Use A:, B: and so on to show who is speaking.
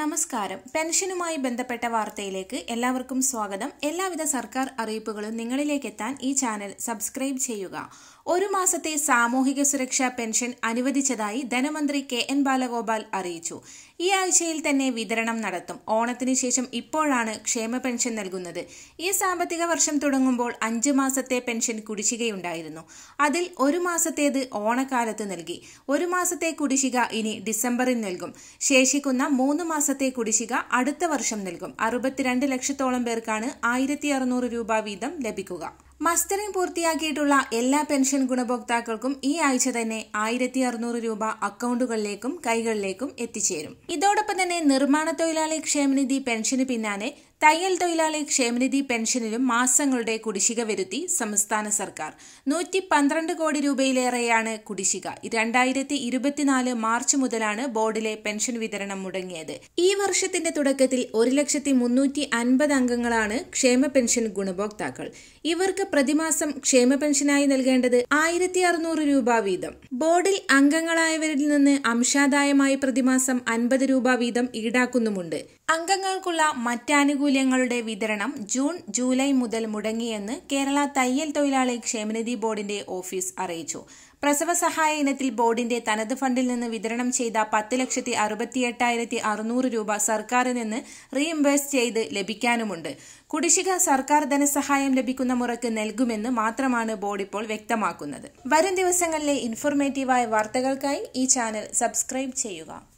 A: നമസ്കാരം. പെൻഷനുമായി ബന്ധപ്പെട്ട വാർത്തയിലേക്ക് എല്ലാവർക്കും സ്വാഗതം. എല്ലാവിധ സർക്കാർ അറിയിപ്പുകളും നിങ്ങളിലേക്ക് എത്താൻ ഈ ചാനൽ സബ്സ്ക്രൈബ് ചെയ്യുക. ഒരു മാസത്തെ സാമൂഹിക സുരക്ഷാ പെൻഷൻ അനുവദിച്ചതായി ധനമന്ത്രി കെ എൻ ബാലഗോപാൽ അറിയിച്ചു. ഈ ആഴ്ചയിൽ തന്നെ വിതരണം നടത്തും. ഓണത്തിന് ശേഷം ഇപ്പോഴാണ് ക്ഷേമ പെൻഷൻ നൽകുന്നത്. ഈ സാമ്പത്തിക വർഷം തുടങ്ങുമ്പോൾ അഞ്ച് മാസത്തെ പെൻഷൻ കുടിശ്ശികയുണ്ടായിരുന്നു. അതിൽ ഒരു മാസത്തേത് ഓണക്കാലത്ത് നൽകി. ഒരു മാസത്തെ കുടിശ്ശിക ഇനി ഡിസംബറിൽ നൽകും. ശേഷിക്കുന്ന മൂന്ന് മാസത്തെ കുടിശ്ശിക അടുത്ത വർഷം നൽകും. അറുപത്തിരണ്ട് ലക്ഷത്തോളം പേർക്കാണ് ആയിരത്തി അറുന്നൂറ് രൂപ വീതം ലഭിക്കുക. മസ്റ്ററിംഗ് പൂർത്തിയാക്കിയിട്ടുള്ള എല്ലാ പെൻഷൻ ഗുണഭോക്താക്കൾക്കും ഈ ആഴ്ച തന്നെ ആയിരത്തി അറുന്നൂറ് രൂപ അക്കൗണ്ടുകളിലേക്കും കൈകളിലേക്കും എത്തിച്ചേരും. ഇതോടൊപ്പം തന്നെ നിർമ്മാണ തൊഴിലാളി ക്ഷേമനിധി പെൻഷന് പിന്നാലെ തയ്യൽ തൊഴിലാളി ക്ഷേമനിധി പെൻഷനിലും മാസങ്ങളുടെ കുടിശ്ശിക വരുത്തി സംസ്ഥാന സർക്കാർ. നൂറ്റി പന്ത്രണ്ട് കോടി രൂപയിലേറെയാണ് കുടിശ്ശിക. രണ്ടായിരത്തി ഇരുപത്തിനാല് മാർച്ച് മുതലാണ് ബോർഡിലെ പെൻഷൻ വിതരണം മുടങ്ങിയത്. ഈ വർഷത്തിന്റെ തുടക്കത്തിൽ ഒരു ലക്ഷത്തി മുന്നൂറ്റി അൻപത് അംഗങ്ങളാണ് ക്ഷേമ പെൻഷൻ ഗുണഭോക്താക്കൾ. ഇവർക്ക് പ്രതിമാസം ക്ഷേമ പെൻഷനായി നൽകേണ്ടത് ആയിരത്തി അറുന്നൂറ് രൂപ വീതം. ബോർഡിൽ അംഗങ്ങളായവരിൽ നിന്ന് അംശാദായമായി പ്രതിമാസം അൻപത് രൂപ വീതം ഈടാക്കുന്നുമുണ്ട്. അംഗങ്ങൾക്കുള്ള മറ്റാനുകൂല്യങ്ങളുടെ വിതരണം ജൂൺ ജൂലൈ മുതൽ മുടങ്ങിയെന്ന് കേരള തയ്യൽ തൊഴിലാളി ക്ഷേമനിധി ബോർഡിന്റെ ഓഫീസ് അറിയിച്ചു. പ്രസവ സഹായ ഇനത്തിൽ ബോർഡിന്റെ തനത് ഫണ്ടിൽ നിന്ന് വിതരണം ചെയ്ത പത്ത് ലക്ഷത്തി അറുപത്തിയെട്ടായിരത്തി അറുന്നൂറ് രൂപ സർക്കാരിൽ നിന്ന് റീഇംബേഴ്സ് ചെയ്ത് ലഭിക്കാനുമുണ്ട്. കുടിശ്ശിക സർക്കാർ ധനസഹായം ലഭിക്കുന്ന മുറയ്ക്ക് നൽകുമെന്ന് മാത്രമാണ് ബോർഡ് ഇപ്പോൾ വ്യക്തമാക്കുന്നത്. വരും ദിവസങ്ങളിലെ ഇൻഫോർമേറ്റീവായ വാർത്തകൾക്കായി ഈ ചാനൽ സബ്സ്ക്രൈബ് ചെയ്യുക.